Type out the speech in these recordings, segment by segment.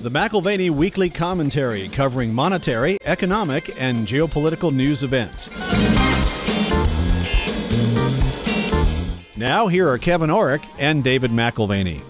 The McAlvany Weekly Commentary covering monetary, economic, and geopolitical news events. Now, here are Kevin Orrick and David McAlvany.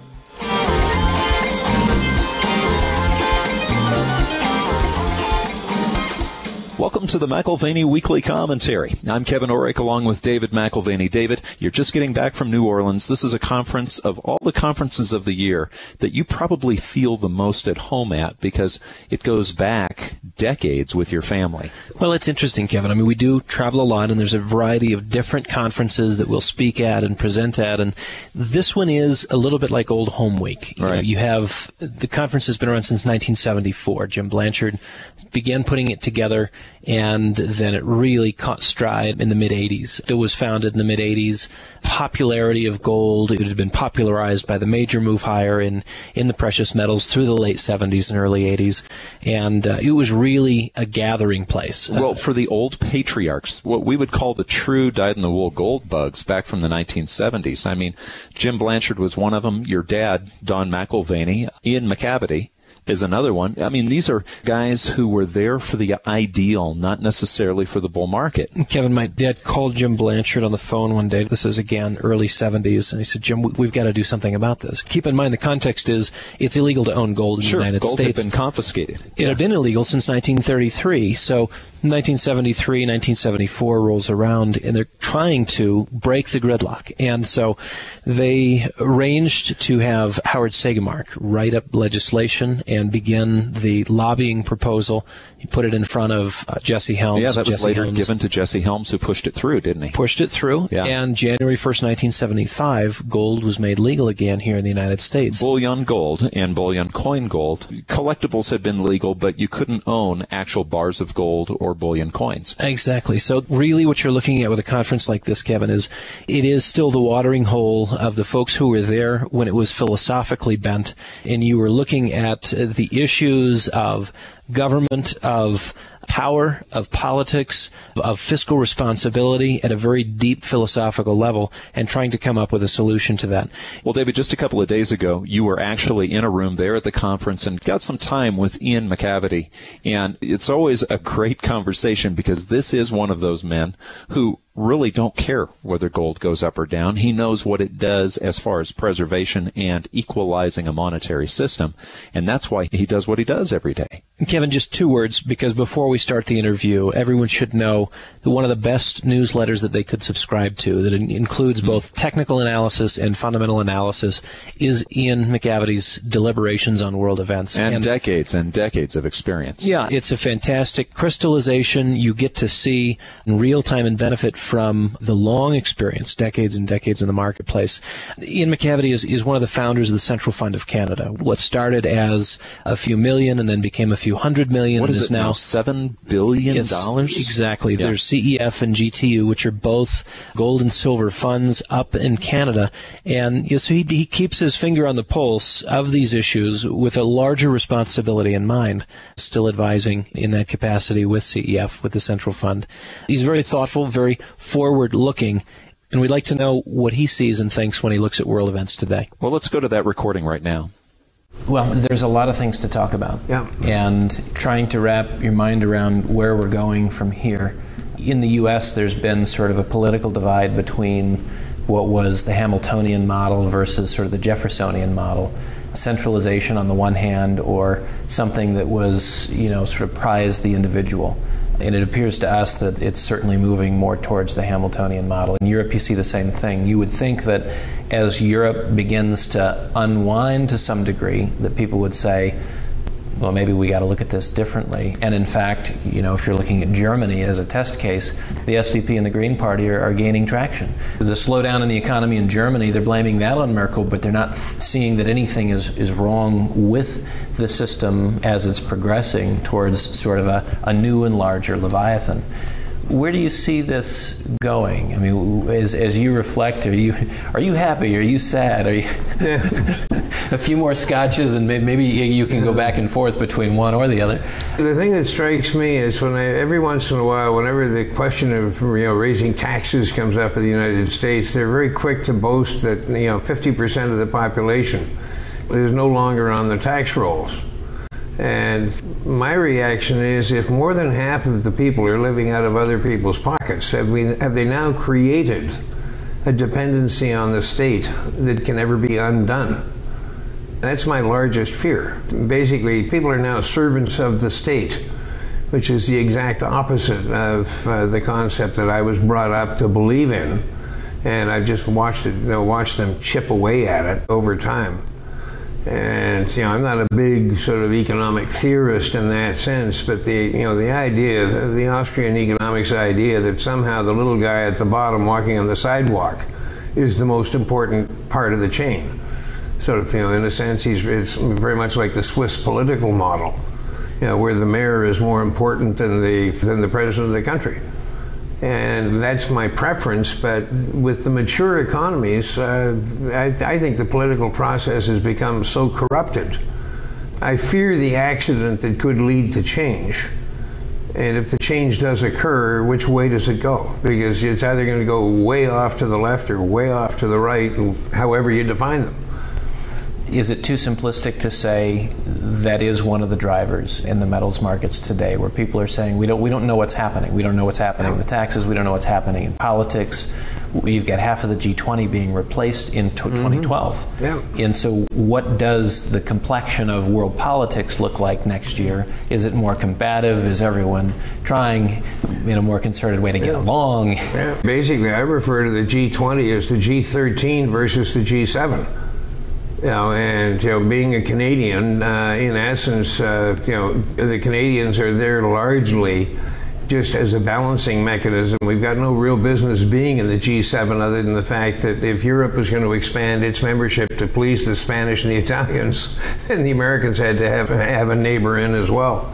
Welcome to the McAlvany Weekly Commentary. I'm Kevin Orrick along with David McAlvany. David, you're just getting back from New Orleans. This is a conference of all the conferences of the year that you probably feel the most at home at because it goes back decades with your family. Well, it's interesting, Kevin. I mean, we do travel a lot and there's a variety of different conferences that we'll speak at and present at. And this one is a little bit like Old Home Week. You, right. know, you have the conference has been around since 1974. Jim Blanchard began putting it together and then it really caught stride in the mid 80s. It was founded in the mid 80s. Popularity of gold, it had been popularized by the major move higher in, in the precious metals through the late 70s and early 80s. And uh, it was really a gathering place. Well, for the old patriarchs, what we would call the true dyed in the wool gold bugs back from the 1970s. I mean, Jim Blanchard was one of them. Your dad, Don McAlvany, Ian McAvity, is another one. I mean, these are guys who were there for the ideal, not necessarily for the bull market. Kevin, my dad called Jim Blanchard on the phone one day. This is again early 70s, and he said, "Jim, we've got to do something about this." Keep in mind the context is it's illegal to own gold in sure, the United gold States. had been confiscated. It had been illegal since 1933. So 1973, 1974 rolls around, and they're trying to break the gridlock. And so they arranged to have Howard Segermark write up legislation and begin the lobbying proposal. He put it in front of uh, Jesse Helms. Yeah, that was Jesse later Helms given to Jesse Helms, who pushed it through, didn't he? pushed it through. Yeah. And January 1st, 1975, gold was made legal again here in the United States. Bullion gold and bullion coin gold. Collectibles had been legal, but you couldn't own actual bars of gold or bullion coins. Exactly. So really what you're looking at with a conference like this, Kevin, is it is still the watering hole of the folks who were there when it was philosophically bent and you were looking at the issues of government, of power, of politics, of fiscal responsibility at a very deep philosophical level and trying to come up with a solution to that. Well, David, just a couple of days ago, you were actually in a room there at the conference and got some time with Ian McAvity. And it's always a great conversation because this is one of those men who really don't care whether gold goes up or down. He knows what it does as far as preservation and equalizing a monetary system. And that's why he does what he does every day. Kevin, just two words because before we start the interview, everyone should know that one of the best newsletters that they could subscribe to that includes both technical analysis and fundamental analysis is Ian McAvity's Deliberations on World Events. And, decades and decades of experience. Yeah, it's a fantastic crystallization. You get to see in real time and benefit from the long experience, decades and decades in the marketplace. Ian McAvity is, is one of the founders of the Central Fund of Canada. What started as a few million and then became a few hundred million What and is is now? now Seven billion Yes, dollars? Exactly. Yeah. There's CEF and GTU, which are both gold and silver funds up in Canada. And you know, so he, he keeps his finger on the pulse of these issues with a larger responsibility in mind, still advising in that capacity with CEF, with the Central Fund. He's very thoughtful, very forward looking. And we'd like to know what he sees and thinks when he looks at world events today. Well, let's go to that recording right now. Well, there's a lot of things to talk about. Yeah. And trying to wrap your mind around where we're going from here. In the U.S., there's been sort of a political divide between what was the Hamiltonian model versus sort of the Jeffersonian model. Centralization on the one hand, or something that was, you know, sort of prized the individual. And it appears to us that it's certainly moving more towards the Hamiltonian model. In Europe, you see the same thing. You would think that as Europe begins to unwind to some degree, that people would say, well, maybe we got to look at this differently. And in fact, you know, if you're looking at Germany as a test case, the SDP and the Green Party are, are gaining traction. The slowdown in the economy in Germany, they're blaming that on Merkel, but they're not seeing that anything is, is wrong with the system as it's progressing towards sort of a, a new and larger Leviathan. Where do you see this going? I mean, as, as you reflect, are you are you happy? Are you sad? Are you a few more scotches, and maybe you can go back and forth between one or the other. The thing that strikes me is when I, every once in a while, whenever the question of you know raising taxes comes up in the United States, they're very quick to boast that you know 50% of the population is no longer on the tax rolls. And my reaction is if more than half of the people are living out of other people's pockets, have, we, have they now created a dependency on the state that can never be undone? That's my largest fear. Basically, people are now servants of the state, which is the exact opposite of uh, the concept that I was brought up to believe in. And I've just watched it, you know, watched them chip away at it over time. And you know, I'm not a big sort of economic theorist in that sense, but the you know the idea, the Austrian economics idea that somehow the little guy at the bottom walking on the sidewalk is the most important part of the chain. Sort of, you know, in a sense, he's it's very much like the Swiss political model, you know, where the mayor is more important than the than the president of the country and that's my preference. But with the mature economies, uh, I, I, think the political process has become so corrupted. I fear the accident that could lead to change. And if the change does occur, which way does it go? Because it's either going to go way off to the left or way off to the right, however you define them. Is it too simplistic to say that is one of the drivers in the metals markets today, where people are saying we don't we don't know what's happening. We don't know what's happening with taxes. We don't know what's happening in politics. We've got half of the G20 being replaced in 2012. Mm-hmm. Yeah. And so, what does the complexion of world politics look like next year? Is it more combative? Is everyone trying in a more concerted way to get along? Yeah. Basically, I refer to the G20 as the G13 versus the G7 you know, and you know, being a Canadian, uh, in essence, uh, you know, the Canadians are there largely just as a balancing mechanism. We've got no real business being in the G7 other than the fact that if Europe was going to expand its membership to please the Spanish and the Italians, then the Americans had to have have a neighbor in as well.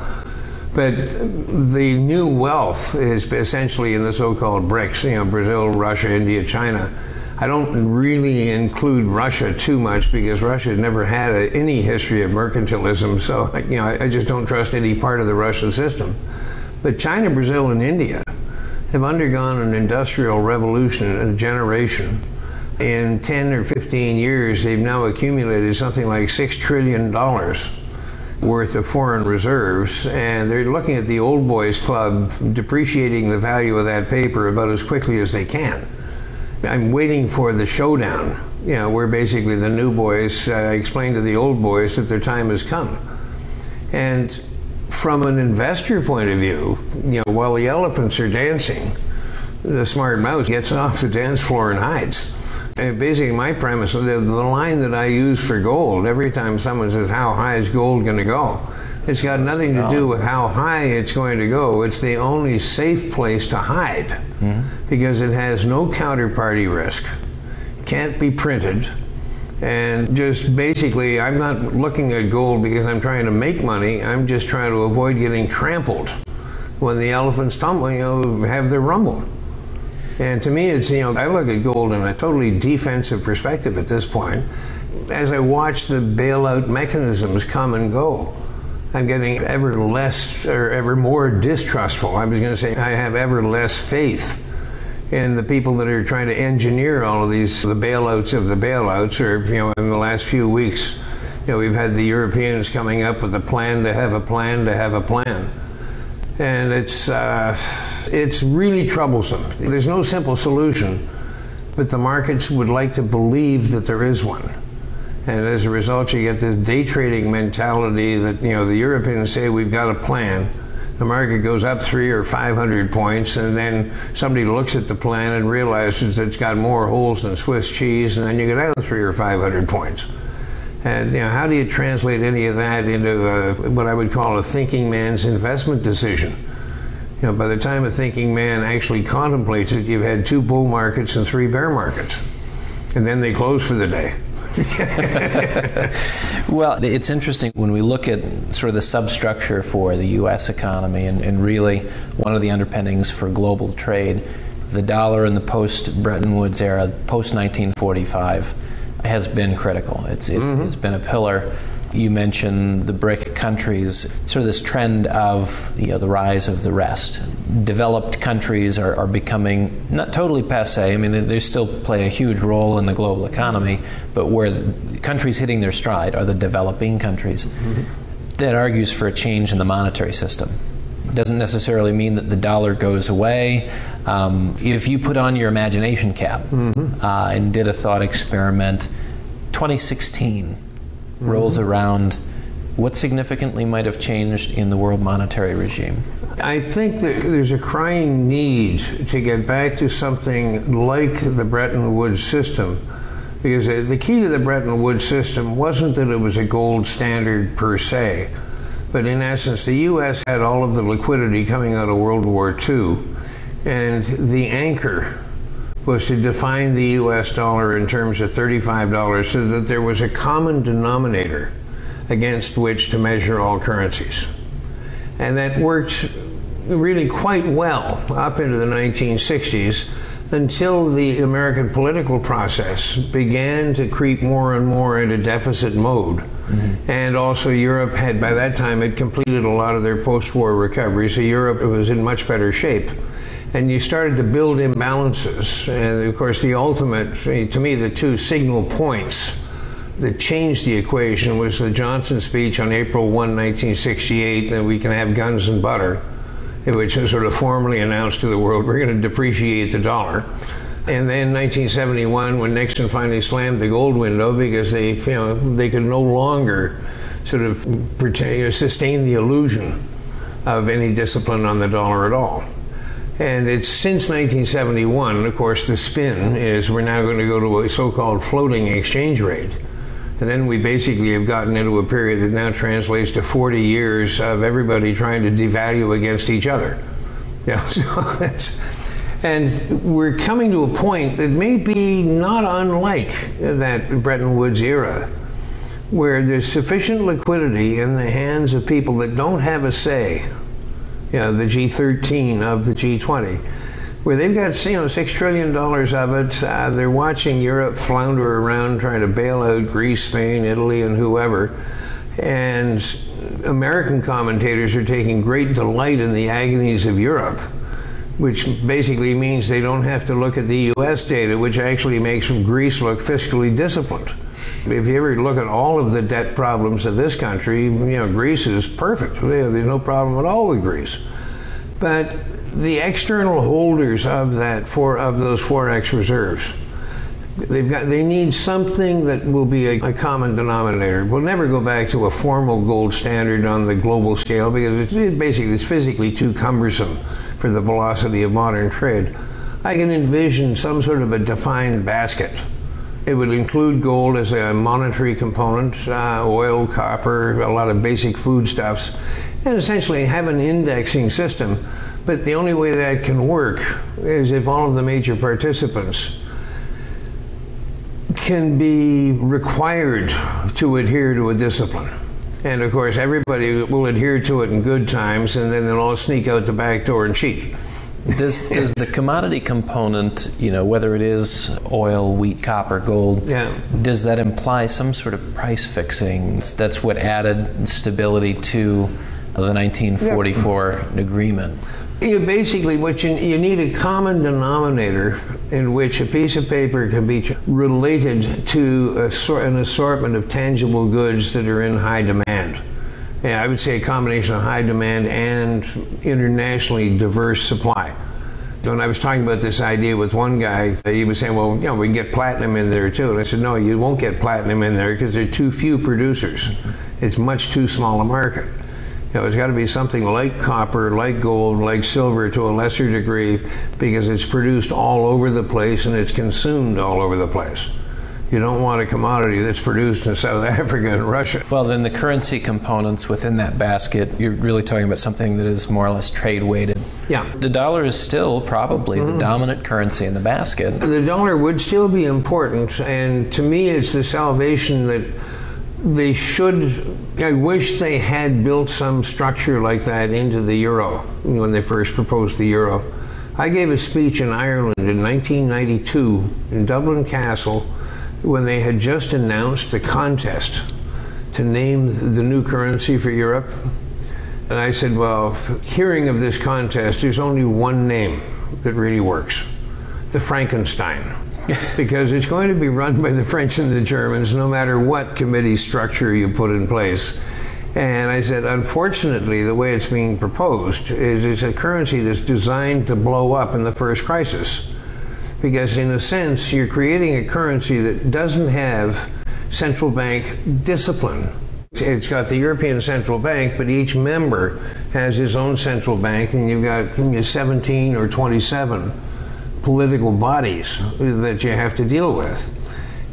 But the new wealth is essentially in the so-called BRICS, you know, Brazil, Russia, India, China I don't really include Russia too much because Russia never had a, any history of mercantilism, so you know I, I just don't trust any part of the Russian system. But China, Brazil, and India have undergone an industrial revolution in a generation. In 10 or 15 years, they've now accumulated something like $6 trillion worth of foreign reserves, and they're looking at the old boys club depreciating the value of that paper about as quickly as they can. I'm waiting for the showdown, you know, where basically the new boys uh, explain to the old boys that their time has come. And from an investor point of view, you know, while the elephants are dancing, the smart mouse gets off the dance floor and hides. And basically, my premise, the, the line that I use for gold, every time someone says, How high is gold going to go? It's got nothing to do with how high it's going to go. It's the only safe place to hide mm-hmm. because it has no counterparty risk, can't be printed, and just basically, I'm not looking at gold because I'm trying to make money. I'm just trying to avoid getting trampled when the elephants tumble, you know, have their rumble. And to me, it's, you know, I look at gold in a totally defensive perspective at this point as I watch the bailout mechanisms come and go. I'm getting ever less or ever more distrustful. I was going to say I have ever less faith in the people that are trying to engineer all of these the bailouts of the bailouts. Or you know, in the last few weeks, you know, we've had the Europeans coming up with a plan to have a plan to have a plan, and it's uh, it's really troublesome. There's no simple solution, but the markets would like to believe that there is one. And as a result, you get the day trading mentality that, you know, the Europeans say we've got a plan. The market goes up three or 500 points, and then somebody looks at the plan and realizes it's got more holes than Swiss cheese, and then you get out three or 500 points. And you know, how do you translate any of that into a, what I would call a thinking man's investment decision? You know, by the time a thinking man actually contemplates it, you've had two bull markets and three bear markets, and then they close for the day. well, it's interesting when we look at sort of the substructure for the U.S. economy and, and really one of the underpinnings for global trade, the dollar in the post Bretton Woods era, post 1945, has been critical. It's, it's, mm-hmm. it's been a pillar you mentioned the BRIC countries, sort of this trend of you know, the rise of the rest. Developed countries are, are becoming not totally passe. I mean, they, they, still play a huge role in the global economy, but where the countries hitting their stride are the developing countries. Mm-hmm. that argues for a change in the monetary system. It doesn't necessarily mean that the dollar goes away. Um, if you put on your imagination cap mm-hmm. uh, and did a thought experiment, 2016 mm-hmm. rolls around what significantly might have changed in the world monetary regime? I think that there's a crying need to get back to something like the Bretton Woods system. Because the key to the Bretton Woods system wasn't that it was a gold standard per se, but in essence, the U.S. had all of the liquidity coming out of World War II, and the anchor was to define the U.S. dollar in terms of $35 so that there was a common denominator against which to measure all currencies. And that worked really quite well up into the 1960s until the American political process began to creep more and more into deficit mode. Mm-hmm. And also, Europe had, by that time, had completed a lot of their post war recovery, so Europe was in much better shape. And you started to build imbalances. And of course, the ultimate, to me, the two signal points that changed the equation was the Johnson speech on April 1, 1968, that we can have guns and butter, which was sort of formally announced to the world we're going to depreciate the dollar. And then 1971, when Nixon finally slammed the gold window because they, you know, they could no longer sort of sustain the illusion of any discipline on the dollar at all. And it's since 1971, of course, the spin is we're now going to go to a so called floating exchange rate and then we basically have gotten into a period that now translates to 40 years of everybody trying to devalue against each other. Yeah, so and we're coming to a point that may be not unlike that Bretton Woods era, where there's sufficient liquidity in the hands of people that don't have a say, you know, the G13 of the G20 where they've got you know six trillion dollars of it. Uh, they're watching Europe flounder around trying to bail out Greece, Spain, Italy, and whoever. And American commentators are taking great delight in the agonies of Europe, which basically means they don't have to look at the U.S. data, which actually makes Greece look fiscally disciplined. If you ever look at all of the debt problems of this country, you know, Greece is perfect. There's no problem at all with Greece. But the external holders of that for of those forex reserves they've got they need something that will be a, a, common denominator we'll never go back to a formal gold standard on the global scale because it, it basically is physically too cumbersome for the velocity of modern trade i can envision some sort of a defined basket it would include gold as a monetary component, uh, oil, copper, a lot of basic foodstuffs, and essentially have an indexing system but the only way that can work is if all of the major participants can be required to adhere to a discipline. And of course, everybody will adhere to it in good times, and then they'll all sneak out the back door and cheat. Does, does the commodity component, you know, whether it is oil, wheat, copper, gold, yeah. does that imply some sort of price fixing? That's what added stability to the 1944 yeah. agreement. You basically, what you, you need a common denominator in which a piece of paper can be related to a, an assortment of tangible goods that are in high demand. Yeah, I would say a combination of high demand and internationally diverse supply. When I was talking about this idea with one guy, he was saying, well, you know, we can get platinum in there too. And I said, no, you won't get platinum in there because there are too few producers. It's much too small a market. You know, it's got to be something like copper, like gold, like silver to a lesser degree, because it's produced all over the place and it's consumed all over the place. You don't want a commodity that's produced in South Africa and Russia. Well, then the currency components within that basket, you're really talking about something that is more or less trade weighted. Yeah. The dollar is still probably mm-hmm. the dominant currency in the basket. The dollar would still be important, and to me, it's the salvation that they should. I wish they had built some structure like that into the euro when they first proposed the euro. I gave a speech in Ireland in 1992 in Dublin Castle when they had just announced the contest to name the new currency for Europe. And I said, Well, hearing of this contest, there's only one name that really works the Frankenstein because it's going to be run by the French and the Germans no matter what committee structure you put in place. And I said, unfortunately, the way it's being proposed is it's a currency that's designed to blow up in the first crisis. Because, in a sense, you're creating a currency that doesn't have central bank discipline. It's got the European Central Bank, but each member has his own central bank, and you've got 17 or 27 political bodies that you have to deal with.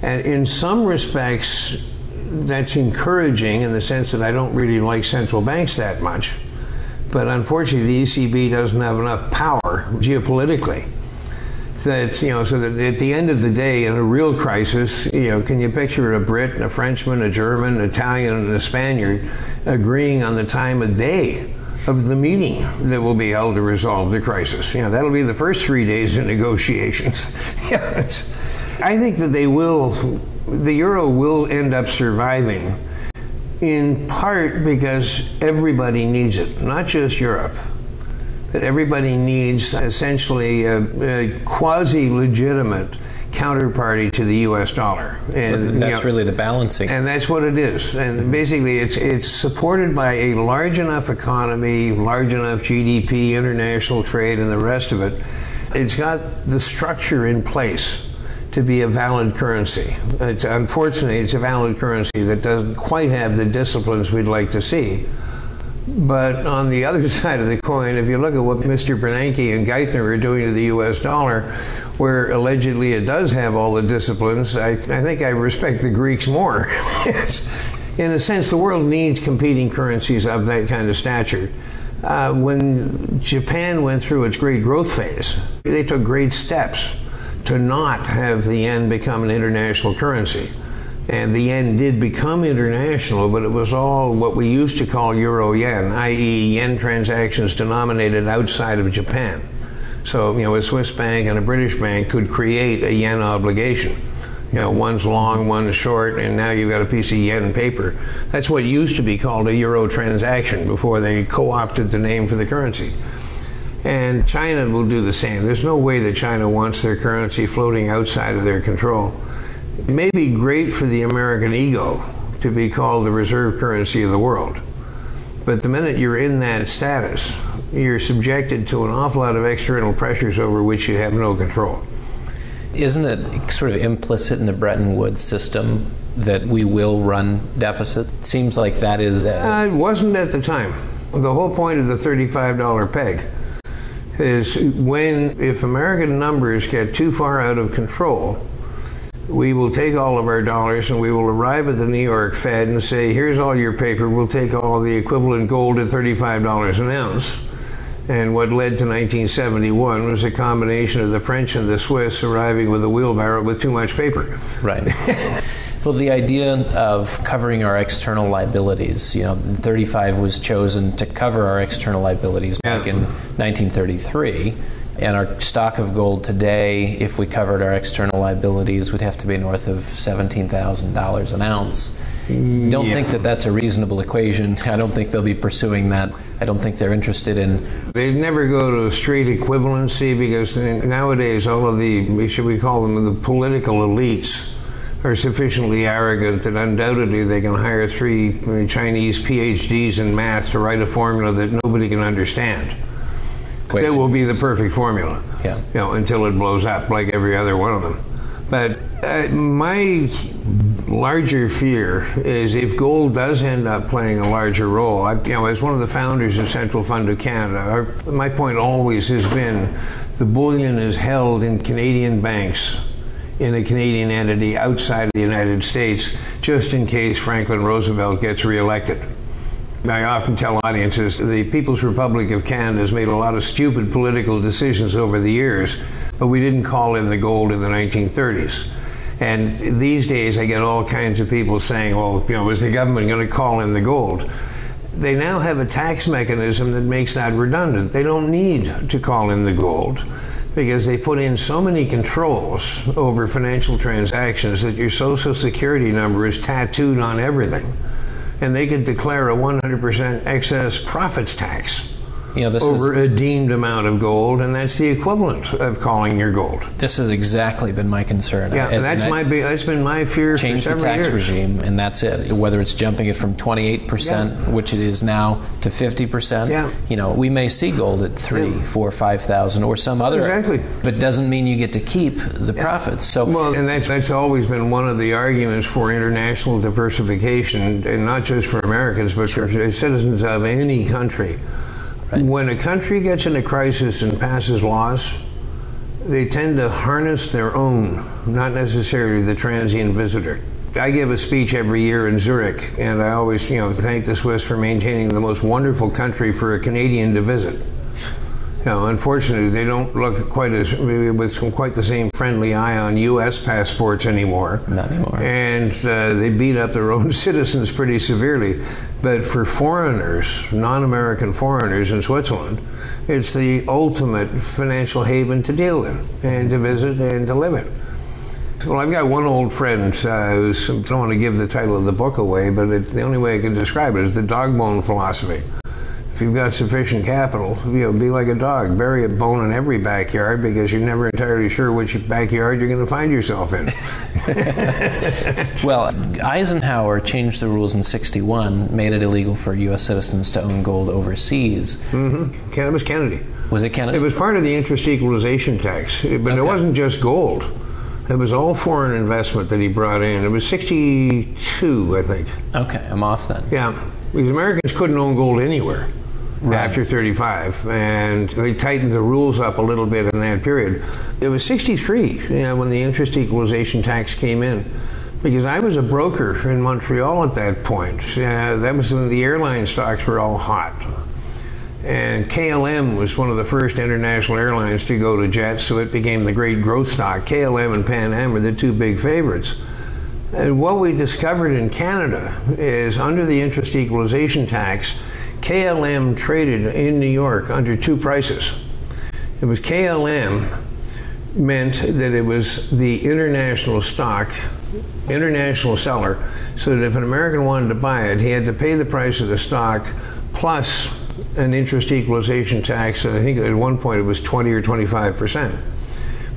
And in some respects, that's encouraging in the sense that I don't really like central banks that much. But unfortunately, the ECB doesn't have enough power geopolitically. That, uh, you know, so that at the end of the day, in a real crisis, you know, can you picture a Brit, a Frenchman, a German, an Italian, and a Spaniard agreeing on the time of day of the meeting that will be held to resolve the crisis? You know, that'll be the first three days of negotiations. yeah, I think that they will the euro will end up surviving in part because everybody needs it, not just Europe. But everybody needs essentially a, a quasi legitimate counterparty to the U.S. dollar, and that's you know, really the balancing. And that's what it is. And mm-hmm. basically, it's it's supported by a large enough economy, large enough GDP, international trade, and the rest of it. It's got the structure in place to be a valid currency. It's, unfortunately, it's a valid currency that doesn't quite have the disciplines we'd like to see. But on the other side of the coin, if you look at what Mr. Bernanke and Geithner are doing to the U.S. dollar, where allegedly it does have all the disciplines, I, I think I respect the Greeks more. In a sense, the world needs competing currencies of that kind of stature. Uh, when Japan went through its great growth phase, they took great steps to not have the yen become an international currency. And the yen did become international, but it was all what we used to call euro yen, i.e., yen transactions denominated outside of Japan. So, you know, a Swiss bank and a British bank could create a yen obligation. You know, one's long, one's short, and now you've got a piece of yen paper. That's what used to be called a euro transaction before they co opted the name for the currency. And China will do the same. There's no way that China wants their currency floating outside of their control. It may be great for the American ego to be called the reserve currency of the world. But the minute you're in that status, you're subjected to an awful lot of external pressures over which you have no control. Isn't it sort of implicit in the Bretton Woods system that we will run deficit? It seems like that is. A- uh, it wasn't at the time. The whole point of the $35 peg is when, if American numbers get too far out of control, we will take all of our dollars and we will arrive at the New York Fed and say, here's all your paper, we'll take all the equivalent gold at $35 an ounce. And what led to 1971 was a combination of the French and the Swiss arriving with a wheelbarrow with too much paper. Right. Well, the idea of covering our external liabilities, you know, 35 was chosen to cover our external liabilities back in 1933. And our stock of gold today, if we covered our external liabilities, would have to be north of $17,000 an ounce. Don't yeah. think that that's a reasonable equation. I don't think they'll be pursuing that. I don't think they're interested in. They'd never go to a straight equivalency because nowadays all of the, should we call them the political elites, are sufficiently arrogant that undoubtedly they can hire three Chinese PhDs in math to write a formula that nobody can understand. It will be the perfect formula. Yeah. You know, until it blows up like every other one of them. But uh, my larger fear is if gold does end up playing a larger role. I, you know, as one of the founders of Central Fund of Canada, our, my point always has been the bullion is held in Canadian banks in a Canadian entity outside of the United States, just in case Franklin Roosevelt gets reelected. I often tell audiences the People's Republic of Canada has made a lot of stupid political decisions over the years, but we didn't call in the gold in the 1930s. And these days, I get all kinds of people saying, well, you know, was the government going to call in the gold? They now have a tax mechanism that makes that redundant. They don't need to call in the gold because they put in so many controls over financial transactions that your social security number is tattooed on everything. And they could declare a 100% excess profits tax You know, this over is, a deemed amount of gold, and that's the equivalent of calling your gold. This has exactly been my concern. Yeah, and that's that- my big, that's been my fear for change the tax years. regime, and that's it. Whether it's jumping it from 28%, which it is now, to 50%. Yeah. You know, we may see gold at three, Yeah. four, five thousand, or some other. Exactly. But doesn't mean you get to keep the profits. So. Well, and that's that's always been one of the arguments for international diversification, and not just for Americans, but for citizens of any country. When a country gets in a crisis and passes laws, they tend to harness their own, not necessarily the transient visitor. I give a speech every year in Zurich, and I always, you know, thank the Swiss for maintaining the most wonderful country for a Canadian to visit. You know, unfortunately, they don't look quite as with quite the same friendly eye on U.S. passports anymore. Not anymore. And uh, they beat up their own citizens pretty severely. But for foreigners, non-American foreigners in Switzerland, it's the ultimate financial haven to deal in and to visit and to live in. Well, I've got one old friend uh, who's, I don't want to give the title of the book away, but it, the only way I can describe it is the dog bone philosophy. If you've got sufficient capital, you know, be like a dog. Bury a bone in every backyard because you're never entirely sure which backyard you're going to find yourself in. Well, Eisenhower changed the rules in 61, made it illegal for U.S. citizens to own gold overseas. mm-hmm. Ken- it was Kennedy. Was it Canada? It was part of the interest equalization tax, but it wasn't just gold. It was all foreign investment that he brought in. It was 62, I think. okay, I'm off then. Yeah, because Americans couldn't own gold anywhere after 35, and they tightened the rules up a little bit in that period. It was 63 you know, when the interest equalization tax came in. Because I was a broker in Montreal at that point. Uh, that was when the airline stocks were all hot. And KLM was one of the first international airlines to go to jets, so it became the great growth stock. KLM and Pan Am were the two big favorites. And what we discovered in Canada is under the interest equalization tax, KLM traded in New York under two prices. It was KLM meant that it was the international stock, international seller, so that if an American wanted to buy it, he had to pay the price of the stock plus an interest equalization tax. And I think at one point it was 20 or 25 percent.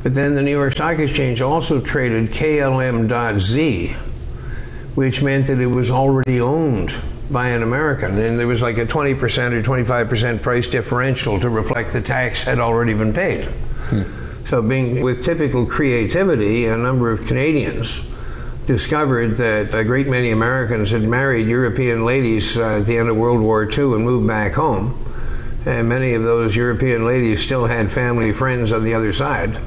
But then the New York Stock Exchange also traded KLM.Z, which meant that it was already owned by an American. And there was like a 20% or 25% price differential to reflect the tax had already been paid. So, being with typical creativity, a number of Canadians discovered that a great many Americans had married European ladies uh, at the end of World War II and moved back home. And many of those European ladies still had family friends on the other side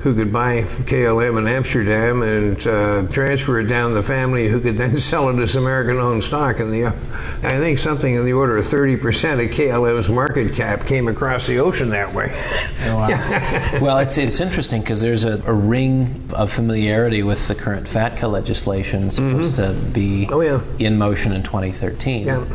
who could buy KLM in Amsterdam and uh, transfer it down the family, who could then sell it as American-owned stock. And the, uh, I think something in the order of 30% of KLM's market cap came across the ocean that way. Oh, wow. well, it's, it's interesting because there's a, a ring of familiarity with the current FATCA legislation supposed to be Oh, yeah. in motion in 2013, Yeah.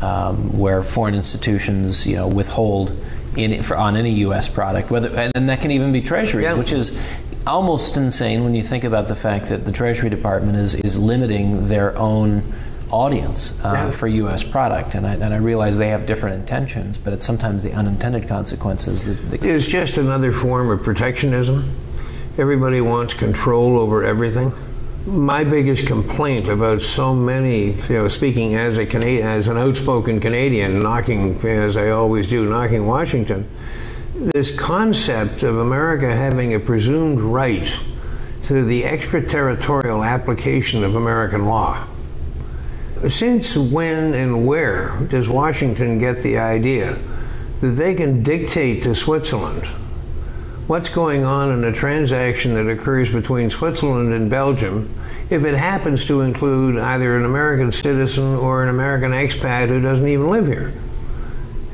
um, where foreign institutions, you know, withhold in, for, on any U.S. product, whether and, and that can even be treasuries, Yeah. which is almost insane when you think about the fact that the Treasury Department is is limiting their own audience uh, Yeah. for U.S. product, and I, and I realize they have different intentions, but it's sometimes the unintended consequences that, that It's just another form of protectionism. Everybody wants control over everything. My biggest complaint about so many, you know, speaking as a Cana- as an outspoken Canadian, knocking as I always do, knocking Washington, this concept of America having a presumed right to the extraterritorial application of American law. Since when and where does Washington get the idea that they can dictate to Switzerland what's going on in a transaction that occurs between Switzerland and Belgium if it happens to include either an American citizen or an American expat who doesn't even live here?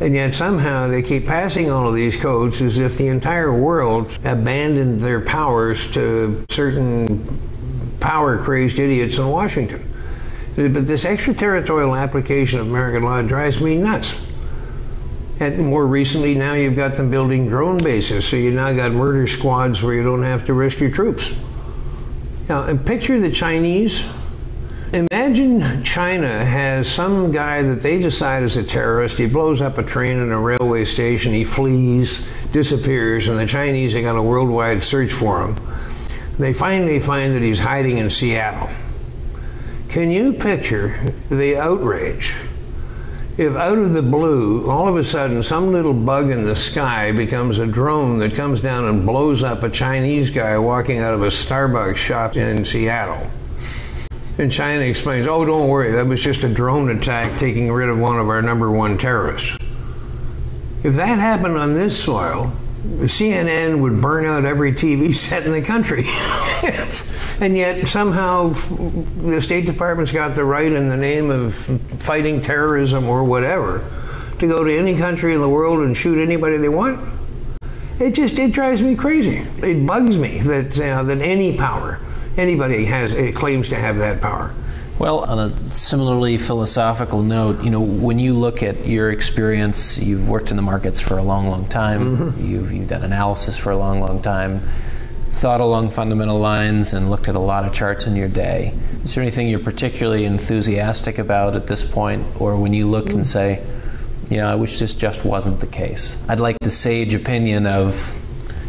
And yet somehow they keep passing all of these codes as if the entire world abandoned their powers to certain power crazed idiots in Washington. But this extraterritorial application of American law drives me nuts. And more recently, now you've got them building drone bases, so you now got murder squads where you don't have to risk your troops. Now, and picture the Chinese. Imagine China has some guy that they decide is a terrorist. He blows up a train in a railway station. He flees, disappears, and the Chinese have got a worldwide search for him. They finally find that he's hiding in Seattle. Can you picture the outrage if out of the blue, all of a sudden, some little bug in the sky becomes a drone that comes down and blows up a Chinese guy walking out of a Starbucks shop in Seattle? And China explains, oh, don't worry, that was just a drone attack taking rid of one of our number one terrorists. If that happened on this soil, CNN would burn out every TV set in the country. and yet somehow the State Department's got the right in the name of fighting terrorism or whatever to go to any country in the world and shoot anybody they want. It just it drives me crazy. It bugs me that uh, that any power, anybody has claims to have that power. Well, on a similarly philosophical note, you know, when you look at your experience, you've worked in the markets for a long, long time. Mm-hmm. You've, you've done analysis for a long, long time, thought along fundamental lines, and looked at a lot of charts in your day. Is there anything you're particularly enthusiastic about at this point, or when you look and say, you know, I wish this just wasn't the case? I'd like the sage opinion of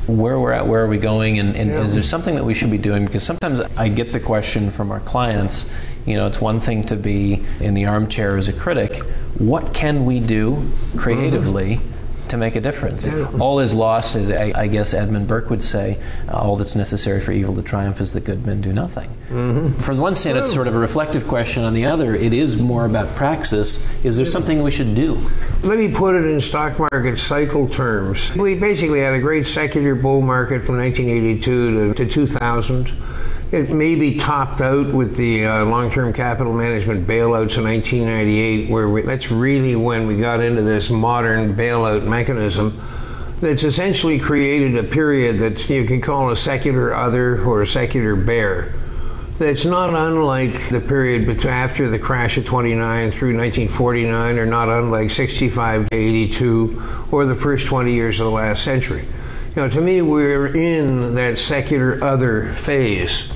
where we're at, where are we going, and, and yeah. is there something that we should be doing? Because sometimes I get the question from our clients you know, it's one thing to be in the armchair as a critic. What can we do creatively? to make a difference. All is lost, as I, I, guess Edmund Burke would say, all that's necessary for evil to triumph is that good men do nothing. Mm-hmm. From one side, it's sort of a reflective question. On the other, it is more about praxis. Is there something we should do? Let me put it in stock market cycle terms. We basically had a great secular bull market from 1982 to, to 2000 it may be topped out with the uh, long-term capital management bailouts in 1998, where we, that's really when we got into this modern bailout mechanism that's essentially created a period that you can call a secular other or a secular bear. That's not unlike the period after the crash of 29 through 1949, or not unlike 65 to 82, or the first 20 years of the last century. You know, to me, we're in that secular other phase.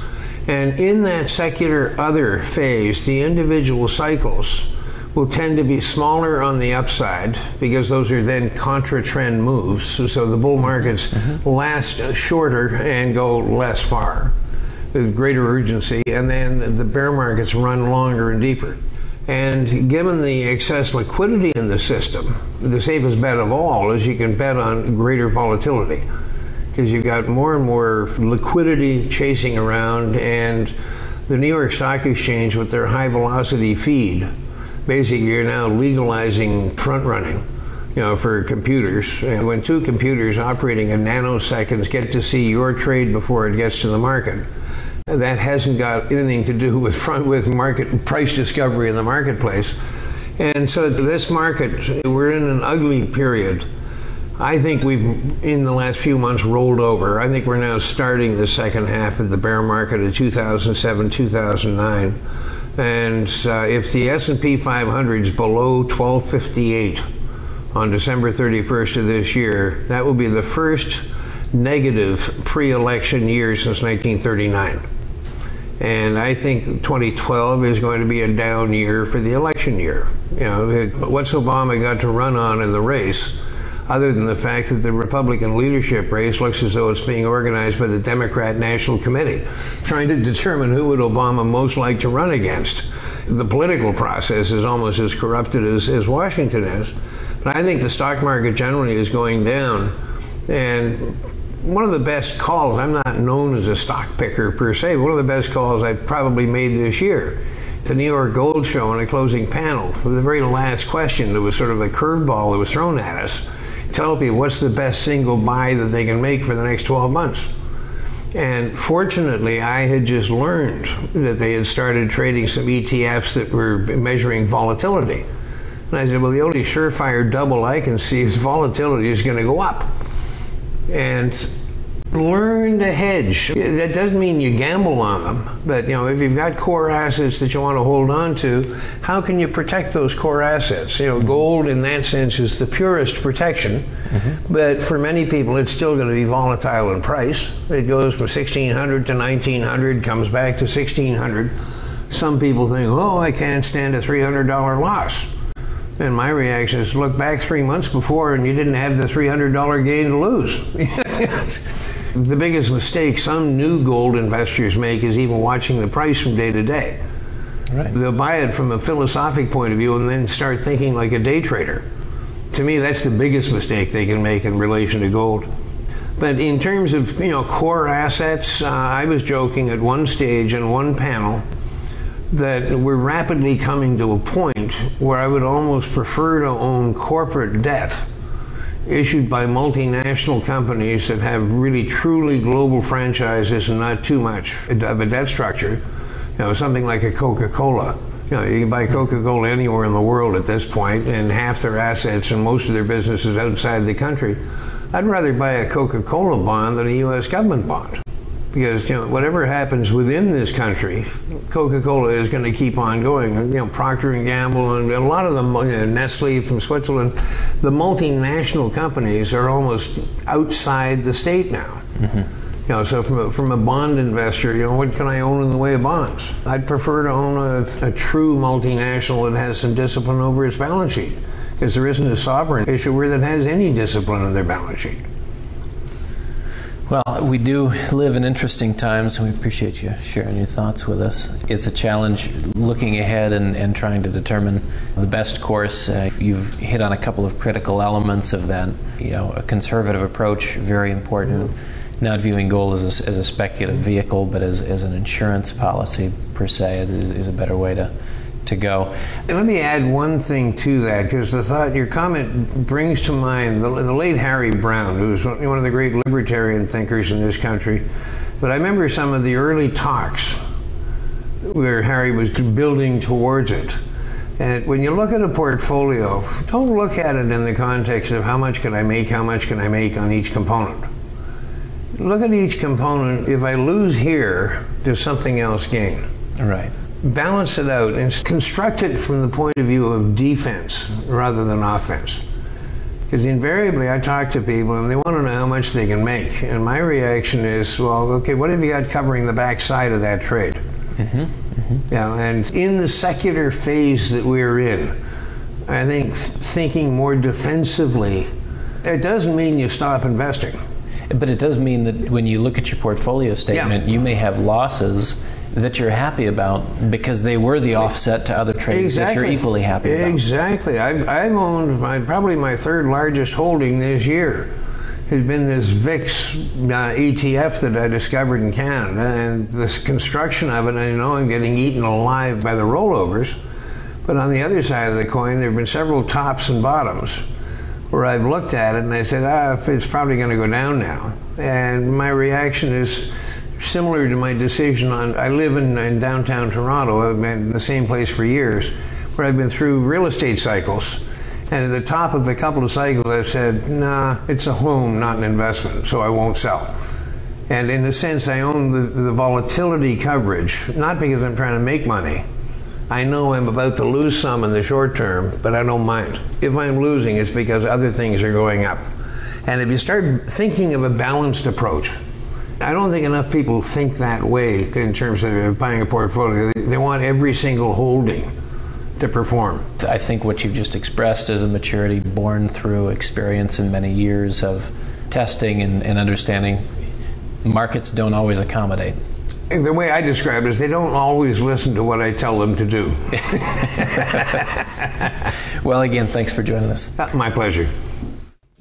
And in that secular other phase, the individual cycles will tend to be smaller on the upside because those are then contra trend moves. So the bull markets mm-hmm. last shorter and go less far with greater urgency, and then the bear markets run longer and deeper. And given the excess liquidity in the system, the safest bet of all is you can bet on greater volatility because you've got more and more liquidity chasing around, and the New York Stock Exchange, with their high velocity feed, basically you're now legalizing front running. You know, for computers, and when two computers operating in nanoseconds get to see your trade before it gets to the market, that hasn't got anything to do with front with market price discovery in the marketplace. And so this market, we're in an ugly period I think we've, in the last few months, rolled over. I think we're now starting the second half of the bear market of 2007, 2009. And uh, if the S&P 500 is below 1258 on December 31st of this year, that will be the first negative pre-election year since 1939. And I think 2012 is going to be a down year for the election year. You know, what's Obama got to run on in the race? other than the fact that the Republican leadership race looks as though it's being organized by the Democrat National Committee, trying to determine who would Obama most like to run against. The political process is almost as corrupted as, as Washington is. But I think the stock market generally is going down. And one of the best calls, I'm not known as a stock picker per se, one of the best calls I've probably made this year the New York Gold Show in a closing panel. For the very last question, there was sort of a curveball that was thrown at us tell people what's the best single buy that they can make for the next 12 months. And fortunately, I had just learned that they had started trading some ETFs that were measuring volatility. And I said, well, the only surefire double I can see is volatility is going to go up. And learn to hedge. That doesn't mean you gamble on them, but you know if you've got core assets that you want to hold on to, how can you protect those core assets? You know, gold in that sense is the purest protection, mm-hmm. but for many people it's still going to be volatile in price. It goes from 1600 to 1900, comes back to 1600. some people think, oh, I can't stand a $300 loss. And my reaction is look back three months before and you didn't have the $300 gain to lose. the biggest mistake some new gold investors make is even watching the price from day to day. Right. They'll buy it from a philosophic point of view and then start thinking like a day trader. To me, that's the biggest mistake they can make in relation to gold. But in terms of you know core assets, uh, I was joking at one stage in one panel that we're rapidly coming to a point where I would almost prefer to own corporate debt issued by multinational companies that have really truly global franchises and not too much of a debt structure. You know, something like a Coca-Cola. You know, you can buy Coca-Cola anywhere in the world at this point, and half their assets and most of their businesses outside the country. I'd rather buy a Coca-Cola bond than a U.S. government bond because you know whatever happens within this country, Coca-Cola is going to keep on going. You know Procter and Gamble and a lot of them, you know, Nestle from Switzerland, the multinational companies are almost outside the state now. Mm-hmm. You know, so from a, from a bond investor, you know, what can I own in the way of bonds? I'd prefer to own a, a true multinational that has some discipline over its balance sheet, because there isn't a sovereign issuer that has any discipline in their balance sheet. Well, we do live in interesting times, and we appreciate you sharing your thoughts with us. It's a challenge looking ahead and, and trying to determine the best course. Uh, you've hit on a couple of critical elements of that. You know, a conservative approach, very important. Mm-hmm. Not viewing gold as a, as a speculative vehicle, but as, as an insurance policy per se is, is a better way to to go. Let me add one thing to that because the thought your comment brings to mind the, the, late Harry Browne, who was one of the great libertarian thinkers in this country. But I remember some of the early talks where Harry was building towards it. And when you look at a portfolio, don't look at it in the context of how much can I make, how much can I make on each component. Look at each component. If I lose here, does something else gain? Right balance it out and construct it from the point of view of defense rather than offense. Because invariably, I talk to people and they want to know how much they can make. And my reaction is, well, okay, what have you got covering the backside of that trade? Mm-hmm. Mm-hmm. Yeah, and in the secular phase that we're in, I think thinking more defensively, it doesn't mean you stop investing. But it does mean that when you look at your portfolio statement, yeah. you may have losses that you're happy about because they were the offset to other trades exactly. that you're equally happy about. Exactly. I've, I've owned my, probably my third largest holding this year has been this VIX uh, ETF that I discovered in Canada, and this construction of it, I know I'm getting eaten alive by the rollovers. But on the other side of the coin, there have been several tops and bottoms where I've looked at it and I said, ah, it's probably going to go down now. And my reaction is, similar to my decision on, I live in, in downtown Toronto, I've been in the same place for years, where I've been through real estate cycles. And at the top of a couple of cycles, I've said, nah, it's a home, not an investment, so I won't sell. And in a sense, I own the, the volatility coverage, not because I'm trying to make money. I know I'm about to lose some in the short term, but I don't mind. If I'm losing, it's because other things are going up. And if you start thinking of a balanced approach, I don't think enough people think that way in terms of uh, buying a portfolio. They want every single holding to perform. I think what you've just expressed is a maturity born through experience and many years of testing and, and understanding. Markets don't always accommodate. The way I describe it is they don't always listen to what I tell them to do. well, again, thanks for joining us. My pleasure.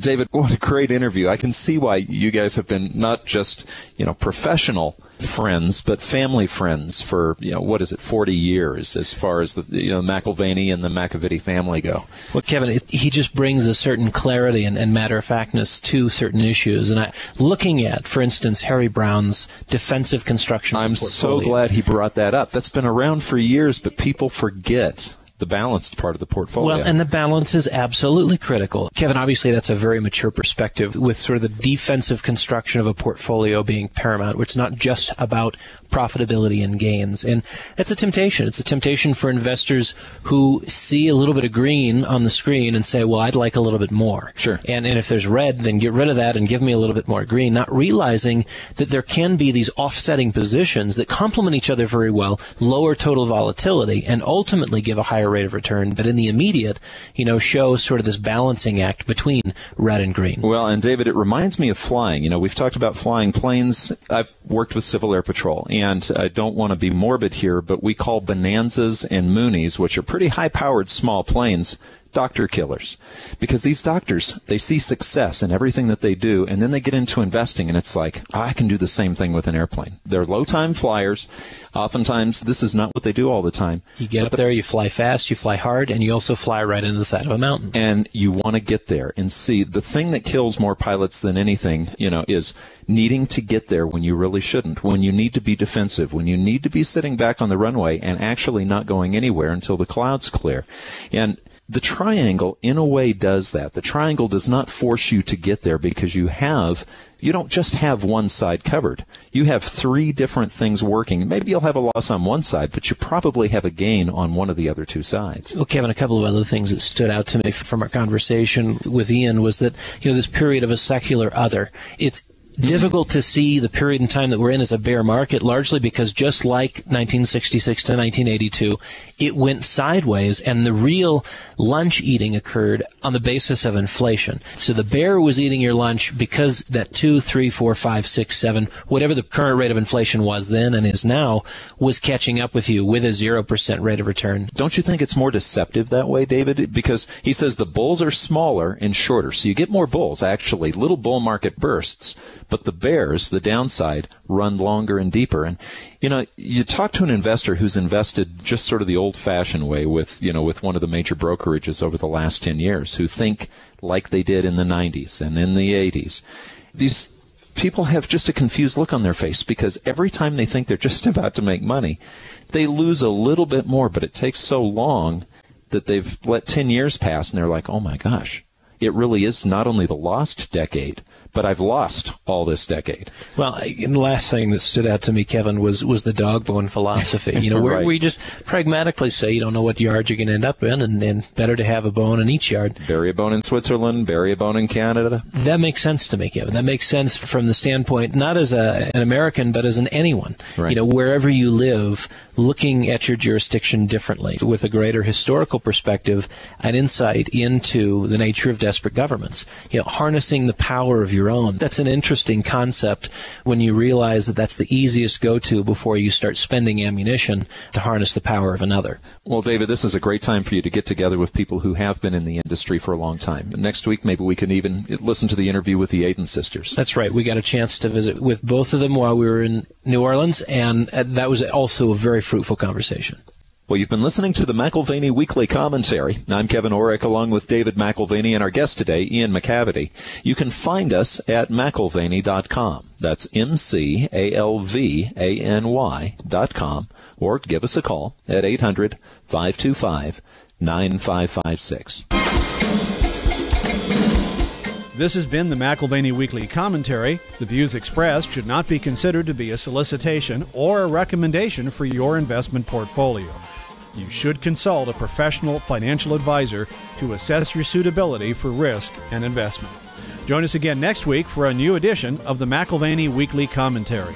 David, what a great interview. I can see why you guys have been not just, you know, professional friends, but family friends for, you know, what is it, 40 years as far as the, you know, McAlvany and the McAvity family go. Well, Kevin, he just brings a certain clarity and, and matter of factness to certain issues. And I, looking at, for instance, Harry Browne's defensive construction. I'm so glad he brought that up. That's been around for years, but people forget the balanced part of the portfolio. Well, and the balance is absolutely critical. Kevin, obviously that's a very mature perspective with sort of the defensive construction of a portfolio being paramount. It's not just about profitability and gains. And that's a temptation. It's a temptation for investors who see a little bit of green on the screen and say, well, I'd like a little bit more. Sure. And, and if there's red, then get rid of that and give me a little bit more green, not realizing that there can be these offsetting positions that complement each other very well, lower total volatility, and ultimately give a higher rate of return. But in the immediate, you know, show sort of this balancing act between red and green. Well, and David, it reminds me of flying. You know, we've talked about flying planes. I've worked with Civil Air Patrol, and I don't want to be morbid here, but we call Bonanzas and Mooneys, which are pretty high powered small planes, doctor killers. Because these doctors they see success in everything that they do and then they get into investing and it's like i can do the same thing with an airplane. They're low time flyers. Oftentimes this is not what they do all the time. You get up there you fly fast you fly hard and you also fly right into the side of a mountain. And you want to get there and see the thing that kills more pilots than anything you know is needing to get there when you really shouldn't, when you need to be defensive, when you need to be sitting back on the runway and actually not going anywhere until the clouds clear. And the triangle, in a way, does that. The triangle does not force you to get there because you have, you don't just have one side covered. You have three different things working. Maybe you'll have a loss on one side, but you probably have a gain on one of the other two sides. Well, Kevin, a couple of other things that stood out to me from our conversation with Ian was that, you know, this period of a secular other. It's mm-hmm. difficult to see the period in time that we're in as a bear market, largely because just like 1966 to 1982, it went sideways, and the real lunch eating occurred on the basis of inflation. So the bear was eating your lunch because that two, three, four, five, six, seven, whatever the current rate of inflation was then and is now, was catching up with you with a zero percent rate of return. Don't you think it's more deceptive that way, David? Because he says the bulls are smaller and shorter, so you get more bulls actually, little bull market bursts but the bears, the downside, run longer and deeper. And you know, you talk to an investor who's invested just sort of the old-fashioned way with you know with one of the major brokerages over the last ten years, who think like they did in the 90s and in the 80s. These people have just a confused look on their face because every time they think they're just about to make money, they lose a little bit more, but it takes so long that they've let 10 years pass and they're like, oh my gosh, it really is not only the lost decade, but I've lost all this decade. Well, the last thing that stood out to me, Kevin, was was the dog bone philosophy. You know, where right. we just pragmatically say you don't know what yard you're going to end up in, and, and better to have a bone in each yard. Bury a bone in Switzerland, bury a bone in Canada. That makes sense to me, Kevin. That makes sense from the standpoint not as a, an American, but as an anyone. Right. You know, wherever you live, looking at your jurisdiction differently with a greater historical perspective, and insight into the nature of desperate governments. You know, harnessing the power of your own. That's an interesting concept when you realize that that's the easiest go to before you start spending ammunition to harness the power of another. Well, David, this is a great time for you to get together with people who have been in the industry for a long time. Next week, maybe we can even listen to the interview with the Aden sisters. That's right. We got a chance to visit with both of them while we were in New Orleans, and uh, that was also a very fruitful conversation. Well, you've been listening to the McAlvany Weekly Commentary. I'm Kevin Orrick along with David McAlvany and our guest today, Ian McAvity. You can find us at McAlvany.com. That's M-C-A-L-V-A-N-Y dot com. Or give us a call at 800-525-9556. This has been the McAlvany Weekly Commentary. The views expressed should not be considered to be a solicitation or a recommendation for your investment portfolio you should consult a professional financial advisor to assess your suitability for risk and investment. Join us again next week for a new edition of the McAlvany Weekly Commentary.